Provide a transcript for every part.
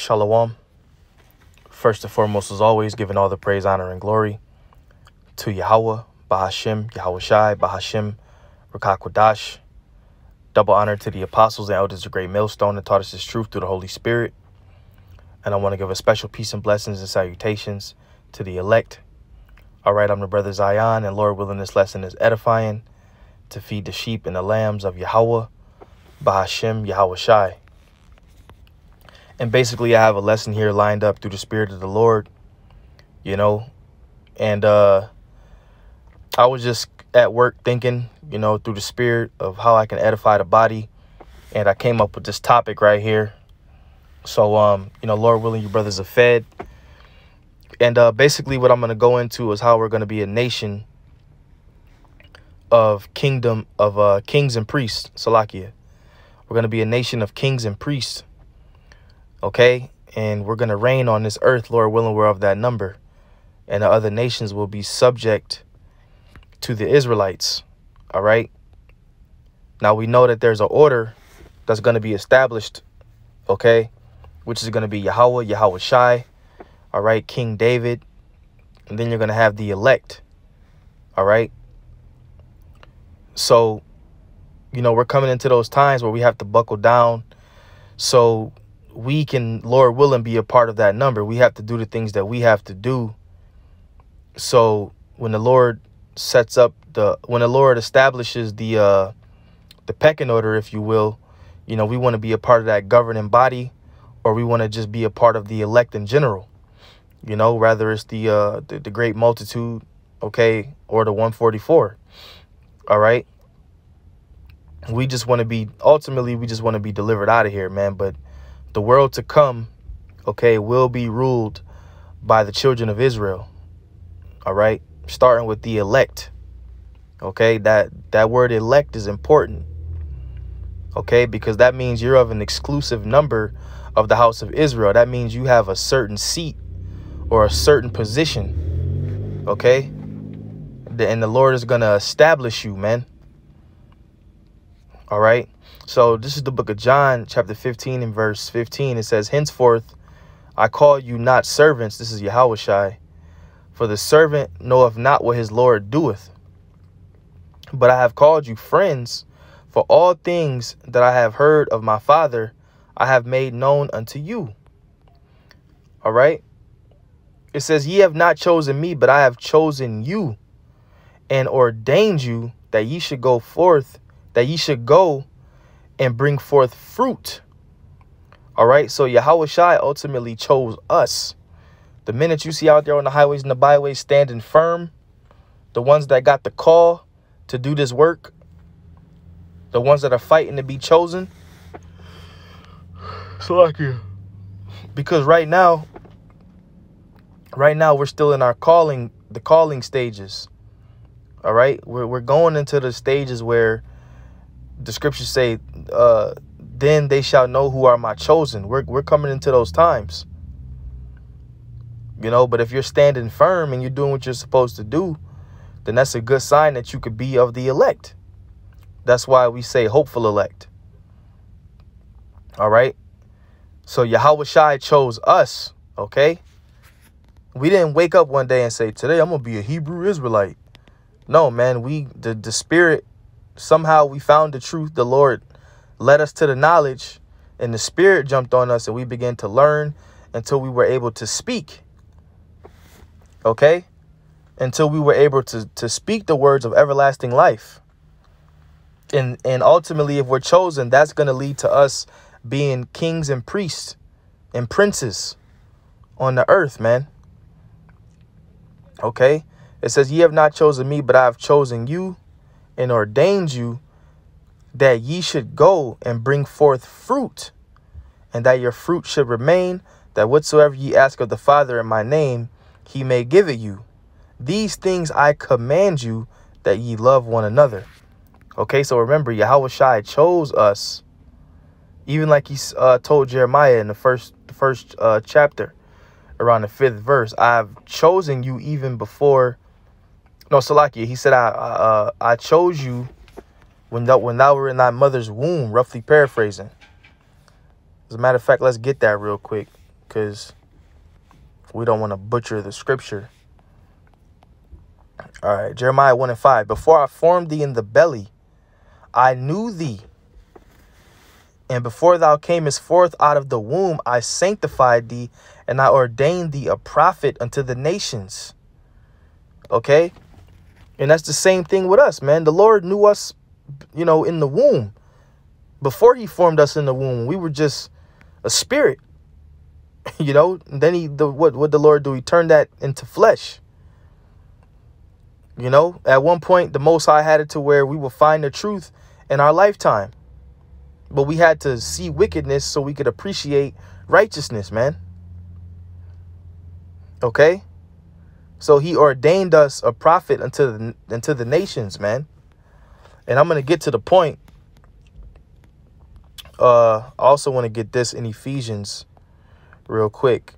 Shalom. First and foremost, as always, giving all the praise, honor, and glory to Yahweh, Bahashim, Yahweh Shai, Bahashim, Rakakwadash. Double honor to the apostles and elders of Great Millstone that taught us this truth through the Holy Spirit. And I want to give a special peace and blessings and salutations to the elect. All right, I'm the brother Zayan, and Lord willing, this lesson is edifying to feed the sheep and the lambs of Yahweh, Bahashim, Yahweh Shai. And basically, I have a lesson here lined up through the Spirit of the Lord, you know. And uh, I was just at work thinking, you know, through the Spirit of how I can edify the body. And I came up with this topic right here. So, um, you know, Lord willing, your brothers are fed. And uh, basically, what I'm going to go into is how we're going to be a nation of kingdom of uh, kings and priests, Salakia. We're going to be a nation of kings and priests okay? And we're going to reign on this earth, Lord willing, we're of that number. And the other nations will be subject to the Israelites, all right? Now, we know that there's an order that's going to be established, okay? Which is going to be Yahweh, Yahweh Shai, all right? King David. And then you're going to have the elect, all right? So, you know, we're coming into those times where we have to buckle down. So we can, Lord willing, be a part of that number. We have to do the things that we have to do. So when the Lord sets up the, when the Lord establishes the, uh, the pecking order, if you will, you know, we want to be a part of that governing body or we want to just be a part of the elect in general, you know, rather it's the, uh, the, the great multitude, okay, or the 144. All right. We just want to be, ultimately, we just want to be delivered out of here, man. But, the world to come, okay, will be ruled by the children of Israel. All right, starting with the elect. Okay, that that word elect is important. Okay, because that means you're of an exclusive number of the house of Israel. That means you have a certain seat or a certain position. Okay? And the Lord is going to establish you, man. All right? So this is the book of John, chapter 15 and verse 15. It says, Henceforth I call you not servants. This is Yahweh Shai. For the servant knoweth not what his Lord doeth. But I have called you friends, for all things that I have heard of my Father, I have made known unto you. All right. It says, Ye have not chosen me, but I have chosen you and ordained you that ye should go forth, that ye should go and bring forth fruit. All right. So Yahweh Shai ultimately chose us. The minute you see out there on the highways and the byways standing firm, the ones that got the call to do this work, the ones that are fighting to be chosen. So like you. Because right now, right now we're still in our calling, the calling stages. All right. We're, we're going into the stages where the scriptures say, uh, then they shall know who are my chosen. We're, we're coming into those times. You know, but if you're standing firm and you're doing what you're supposed to do, then that's a good sign that you could be of the elect. That's why we say hopeful elect. All right. So Yahweh Shai chose us. Okay. We didn't wake up one day and say, today I'm going to be a Hebrew Israelite. No, man, we, the, the spirit somehow we found the truth. The Lord led us to the knowledge and the spirit jumped on us and we began to learn until we were able to speak. Okay? Until we were able to, to speak the words of everlasting life. And, and ultimately, if we're chosen, that's going to lead to us being kings and priests and princes on the earth, man. Okay? It says, Ye have not chosen me, but I have chosen you and ordained you that ye should go and bring forth fruit, and that your fruit should remain, that whatsoever ye ask of the Father in my name, he may give it you. These things I command you, that ye love one another. Okay, so remember, Yahweh Shai chose us, even like he uh, told Jeremiah in the first, the first uh, chapter, around the fifth verse. I've chosen you even before no, Salakia, he said, I, uh, I chose you when, that, when thou were in thy mother's womb, roughly paraphrasing. As a matter of fact, let's get that real quick. because we don't want to butcher the scripture. All right, Jeremiah 1 and 5. Before I formed thee in the belly, I knew thee. And before thou camest forth out of the womb, I sanctified thee, and I ordained thee a prophet unto the nations. Okay? And that's the same thing with us, man. The Lord knew us, you know, in the womb. Before he formed us in the womb, we were just a spirit. you know, and then he the what what the Lord do? He turned that into flesh. You know, at one point the most high had it to where we will find the truth in our lifetime. But we had to see wickedness so we could appreciate righteousness, man. Okay? So he ordained us a prophet unto the, unto the nations, man. And I'm going to get to the point. Uh, I also want to get this in Ephesians real quick.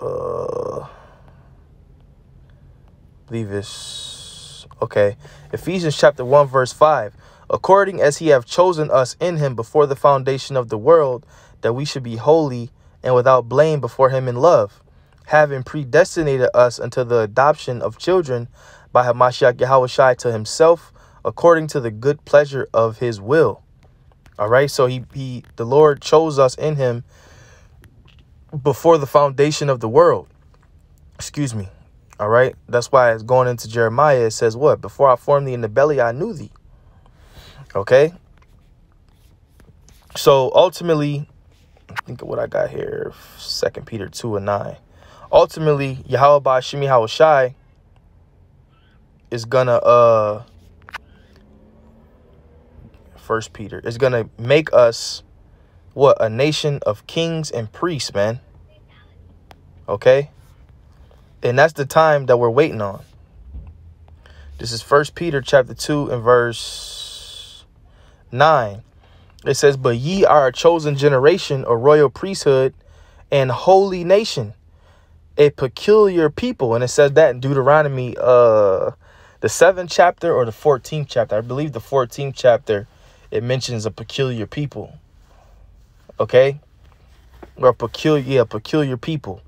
Uh, believe it's okay. Ephesians chapter 1, verse 5. According as he have chosen us in him before the foundation of the world, that we should be holy and without blame before him in love, having predestinated us unto the adoption of children by Hamashiach Yahweh to himself, according to the good pleasure of his will. All right, so he he the Lord chose us in him before the foundation of the world. Excuse me. All right. That's why it's going into Jeremiah. It says what? Before I formed thee in the belly, I knew thee. Okay. So ultimately, think of what I got here. Second Peter 2 and 9. Ultimately, Yahweh by Hawashai is gonna uh First Peter is gonna make us what a nation of kings and priests, man. Okay? And that's the time that we're waiting on. This is First Peter chapter 2 and verse 9. It says, But ye are a chosen generation, a royal priesthood, and holy nation, a peculiar people. And it says that in Deuteronomy, uh, the seventh chapter or the 14th chapter. I believe the 14th chapter, it mentions a peculiar people. Okay? Or a peculiar, yeah, peculiar people.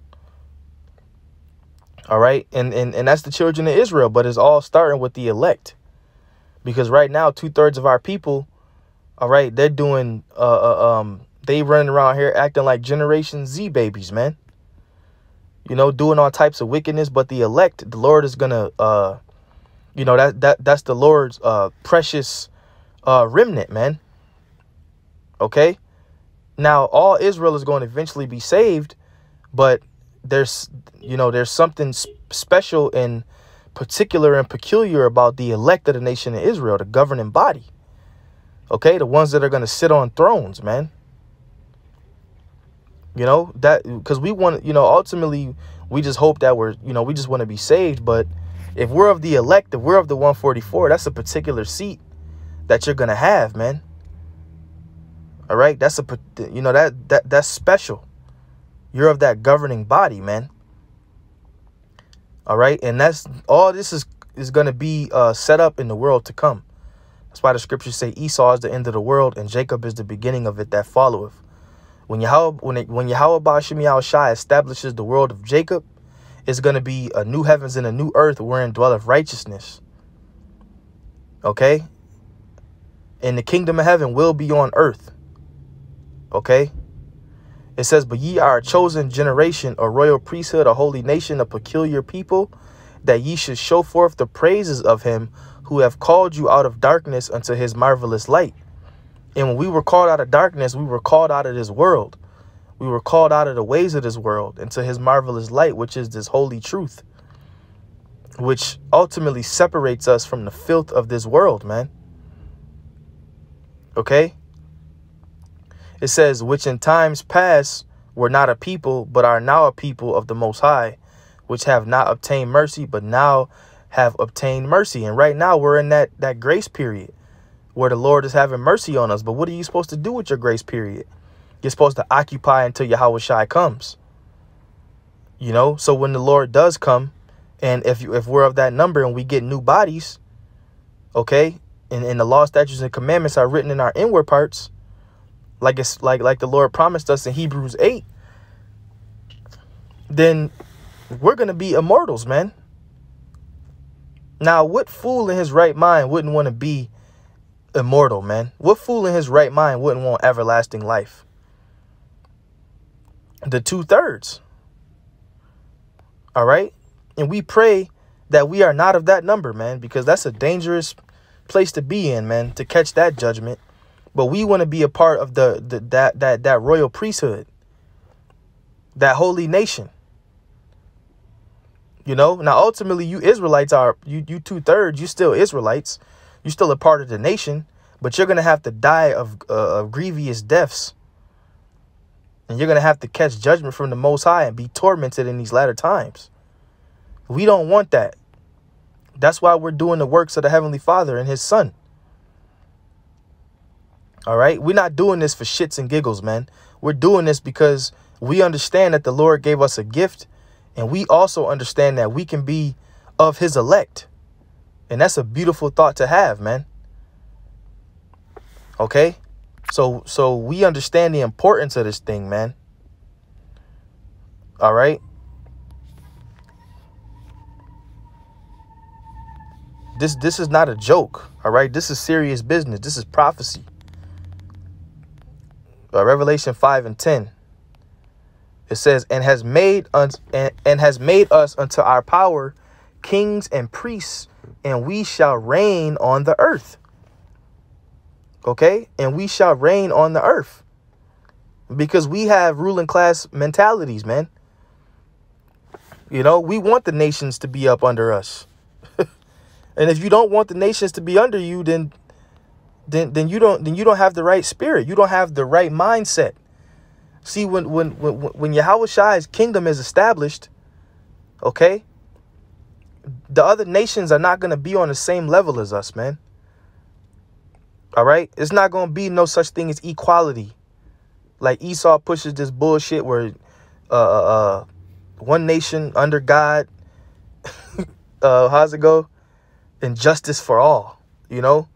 All right. And, and, and that's the children of Israel, but it's all starting with the elect. Because right now, two thirds of our people, all right, they're doing, uh, uh, um, they running around here acting like Generation Z babies, man. You know, doing all types of wickedness, but the elect, the Lord is gonna, uh, you know, that that that's the Lord's uh precious uh remnant, man. Okay. Now, all Israel is going to eventually be saved, but there's you know there's something special and particular and peculiar about the elect of the nation of Israel, the governing body. Okay, the ones that are going to sit on thrones, man. You know, that because we want, you know, ultimately we just hope that we're, you know, we just want to be saved. But if we're of the elect, if we're of the 144, that's a particular seat that you're to have, man. All right, that's a, you know, that that that's special. You're of that governing body, man. All right. And that's all this is is going to be uh, set up in the world to come. That's why the scriptures say Esau is the end of the world and Jacob is the beginning of it that followeth. When Yahweh, when, it, when Yahweh Bashim Shai establishes the world of Jacob, it's going to be a new heavens and a new earth wherein dwelleth righteousness. Okay? And the kingdom of heaven will be on earth. Okay? It says, But ye are a chosen generation, a royal priesthood, a holy nation, a peculiar people, that ye should show forth the praises of him who have called you out of darkness unto his marvelous light. And when we were called out of darkness, we were called out of this world. We were called out of the ways of this world into his marvelous light, which is this holy truth, which ultimately separates us from the filth of this world, man. Okay? It says, which in times past were not a people, but are now a people of the Most High, which have not obtained mercy, but now have obtained mercy. And right now we're in that, that grace period where the Lord is having mercy on us. But what are you supposed to do with your grace period? You're supposed to occupy until Yahweh Shai comes. You know, so when the Lord does come, and if you, if we're of that number and we get new bodies, okay, and, and the law, statutes, and commandments are written in our inward parts, like it's like like the Lord promised us in Hebrews 8 then we're going to be immortals, man. Now, what fool in his right mind wouldn't want to be immortal, man? What fool in his right mind wouldn't want everlasting life? The two thirds. All right. And we pray that we are not of that number, man, because that's a dangerous place to be in, man, to catch that judgment. But we want to be a part of the, the that that that royal priesthood, that holy nation. You know, now ultimately you Israelites are you you two thirds, you still Israelites, you still a part of the nation, but you're gonna have to die of, uh, of grievous deaths, and you're gonna have to catch judgment from the Most High and be tormented in these latter times. We don't want that. That's why we're doing the works of the Heavenly Father and His Son. All right. We're not doing this for shits and giggles, man. We're doing this because we understand that the Lord gave us a gift. And we also understand that we can be of his elect. And that's a beautiful thought to have, man. Okay? So so we understand the importance of this thing, man. All right? This this is not a joke, all right? This is serious business. This is prophecy uh, Revelation 5 and 10. It says, and has made us and, and has made us unto our power kings and priests, and we shall reign on the earth. Okay? And we shall reign on the earth. Because we have ruling class mentalities, man. You know, we want the nations to be up under us. and if you don't want the nations to be under you, then then then you don't then you don't have the right spirit. You don't have the right mindset. See, when when when when Yahweh Shai's kingdom is established, okay, the other nations are not gonna be on the same level as us, man. All right, it's not gonna be no such thing as equality. Like Esau pushes this bullshit where uh uh, uh one nation under God, uh how's it go? And justice for all, you know?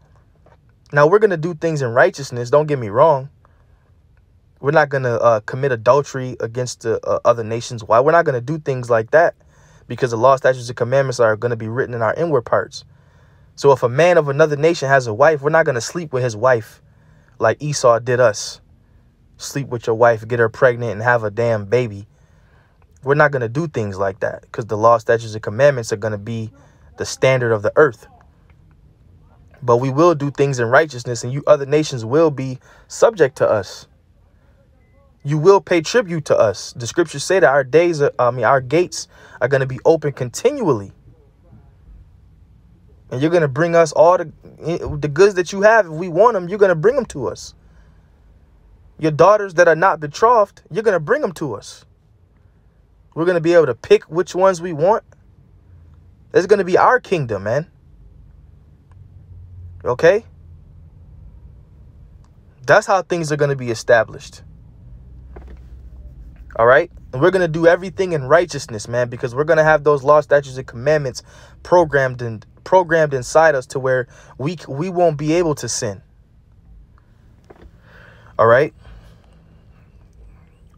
Now, we're going to do things in righteousness. Don't get me wrong. We're not going to uh, commit adultery against the uh, other nations. Why? We're not going to do things like that because the law, statutes, and commandments are going to be written in our inward parts. So if a man of another nation has a wife, we're not going to sleep with his wife like Esau did us. Sleep with your wife, get her pregnant, and have a damn baby. We're not going to do things like that because the law, statutes, and commandments are going to be the standard of the earth. But we will do things in righteousness, and you other nations will be subject to us. You will pay tribute to us. The scriptures say that our days, are, I mean, our gates are going to be open continually. And you're going to bring us all the, eh, the goods that you have. If we want them, you're going to bring them to us. Your daughters that are not betrothed, you're going to bring them to us. We're going to be able to pick which ones we want. It's going to be our kingdom, man. Okay? That's how things are going to be established. All right? And we're going to do everything in righteousness, man, because we're going to have those law, statutes, and commandments programmed and programmed inside us to where we we won't be able to sin. All right?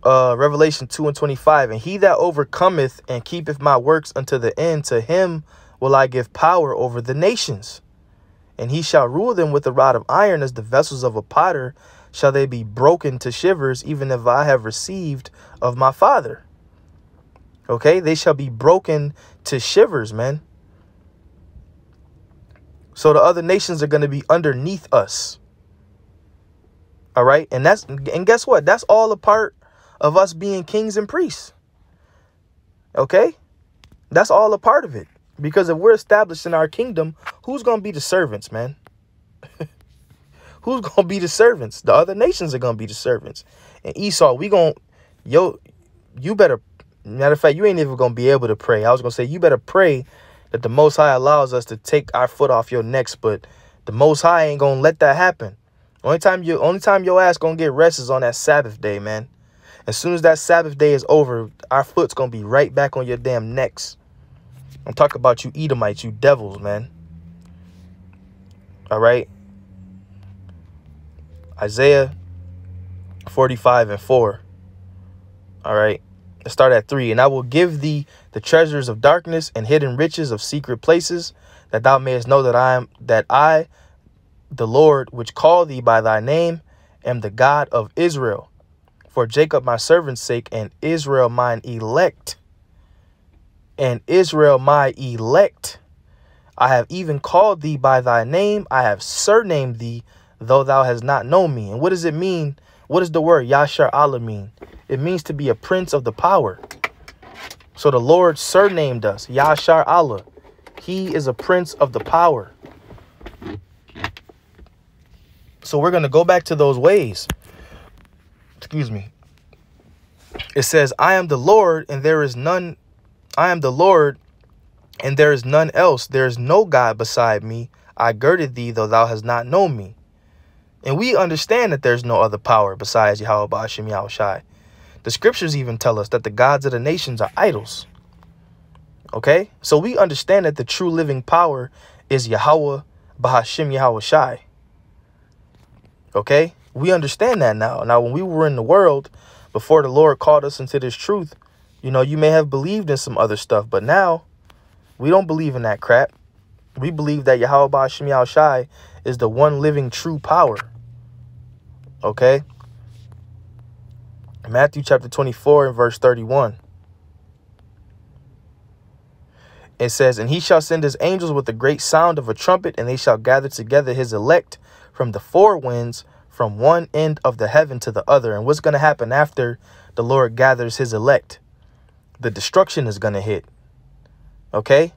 Uh Revelation 2 and 25. And he that overcometh and keepeth my works unto the end, to him will I give power over the nations and he shall rule them with a rod of iron as the vessels of a potter shall they be broken to shivers even if i have received of my father. Okay they shall be broken to shivers man. So the other nations are going to be underneath us. All right and that's and guess what? That's all a part of us being kings and priests. Okay? That's all a part of it. Because if we're established in our kingdom, who's going to be the servants, man? Who's going to be the servants? The other nations are going to be the servants. And Esau, we going to, yo, you better, matter of fact, you ain't even going to be able to pray. I was going to say, you better pray that the Most High allows us to take our foot off your necks, but the Most High ain't going to let that happen. Only time you, only time your ass going to get rest is on that Sabbath day, man. As soon as that Sabbath day is over, our foot's going to be right back on your damn necks. I'm talking about you Edomites, you devils, man. All right. Isaiah 45 and 4. All right. Let's start at three. And I will give thee the treasures of darkness and hidden riches of secret places, that thou mayest know that I am that I, the Lord, which call thee by thy name, am the God of Israel. For Jacob my servant's sake, and Israel mine elect, and Israel my elect. I have even called thee by thy name. I have surnamed thee, though thou hast not known me. And what does it mean? What does the word Yashar Allah mean? It means to be a prince of the power. So the Lord surnamed us, Yashar Allah. He is a prince of the power. So we're going to go back to those ways. Excuse me. It says, I am the Lord and there is none. I am the Lord and there is none else. There is no God beside me. I girded thee, though thou hast not known me. And we understand that there's no other power besides Yahweh Ba'ashim. The scriptures even tell us that the gods of the nations are idols. Okay? So we understand that the true living power is Yahweh Bahashim Yahushai. Okay? We understand that now. Now, when we were in the world, before the Lord called us into this truth, you know, you may have believed in some other stuff, but now we don't believe in that crap. We believe that Yahweh Bahashim is the one living true power. Okay? Matthew chapter 24 and verse 31. It says, And he shall send his angels with the great sound of a trumpet, and they shall gather together his elect from the four winds, from one end of the heaven to the other. And what's going to happen after the Lord gathers his elect? The destruction is going to hit. Okay?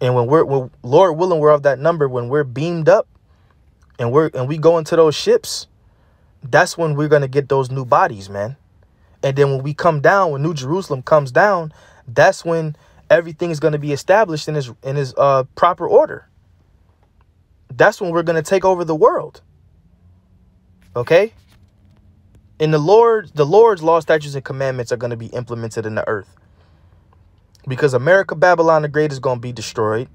And when we're, when, Lord willing, we're of that number, when we're beamed up and we're and we go into those ships, that's when we're going to get those new bodies, man. And then when we come down, when New Jerusalem comes down, that's when everything is going to be established in his in his uh, proper order. That's when we're going to take over the world. Okay? And the Lord, the Lord's law, statutes, and commandments are going to be implemented in the earth. Because America, Babylon the Great is going to be destroyed.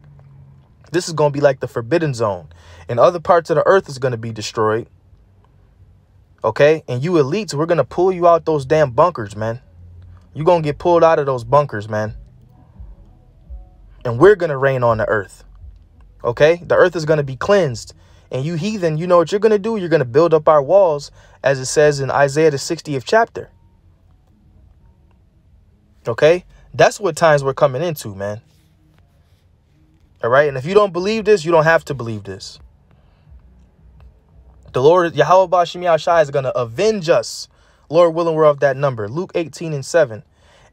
This is going to be like the forbidden zone. And other parts of the earth is going to be destroyed. Okay? And you elites, we're going to pull you out those damn bunkers, man. You're going to get pulled out of those bunkers, man. And we're going to reign on the earth. Okay? The earth is going to be cleansed. And you heathen, you know what you're going to do? You're going to build up our walls, as it says in Isaiah the 60th chapter. Okay? That's what times we're coming into, man. All right? And if you don't believe this, you don't have to believe this. The Lord, Yahweh Bashim Shai is going to avenge us. Lord willing, we're of that number. Luke 18 and 7.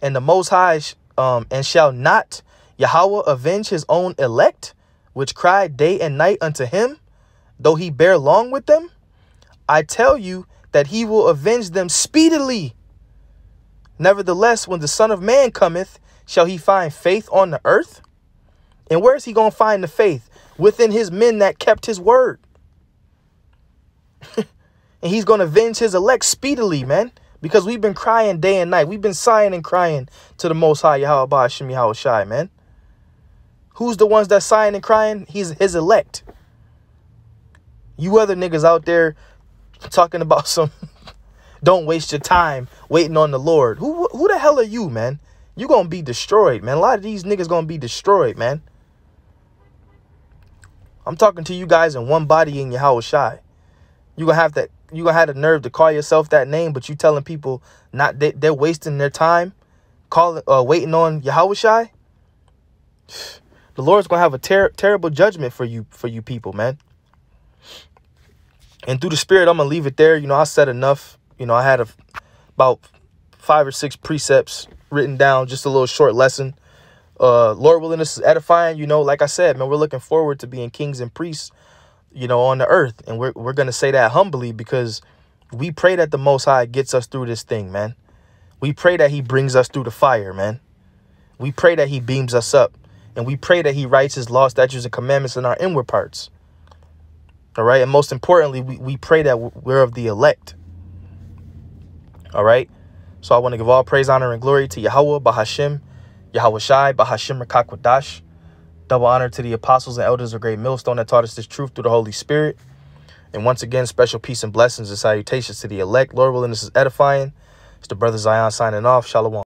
And the Most High, um, and shall not Yahweh avenge his own elect, which cry day and night unto him, though he bear long with them? I tell you that he will avenge them speedily. Nevertheless, when the Son of Man cometh, shall he find faith on the earth? And where is he going to find the faith? Within his men that kept his word. and he's going to avenge his elect speedily, man. Because we've been crying day and night. We've been sighing and crying to the Most High Yahweh Ba'ashim Yahweh Shai, man. Who's the ones that sighing and crying? He's his elect. You other niggas out there talking about some don't waste your time waiting on the Lord. Who who the hell are you, man? You gonna be destroyed, man. A lot of these niggas gonna be destroyed, man. I'm talking to you guys in one body in Yahweh Shai. You gonna have that. You gonna have the nerve to call yourself that name, but you telling people not they, they're wasting their time, calling uh, waiting on Yahweh Shai. The Lord's gonna have a ter terrible judgment for you for you people, man. And through the Spirit, I'm gonna leave it there. You know, I said enough. You know, I had a, about five or six precepts written down, just a little short lesson. Uh, Lord willing, this is edifying. You know, like I said, man, we're looking forward to being kings and priests, you know, on the earth. And we're, we're going to say that humbly because we pray that the Most High gets us through this thing, man. We pray that he brings us through the fire, man. We pray that he beams us up. And we pray that he writes his law, statutes, and commandments in our inward parts. All right. And most importantly, we, we pray that we're of the elect. All right. So I want to give all praise, honor, and glory to Yahweh, Bahashim, Yahweh Shai, Bahashim Rakakwadash. Double honor to the apostles and elders of Great Millstone that taught us this truth through the Holy Spirit. And once again, special peace and blessings and salutations to the elect. Lord willing, this is edifying. It's the brother Zayan signing off. Shalom.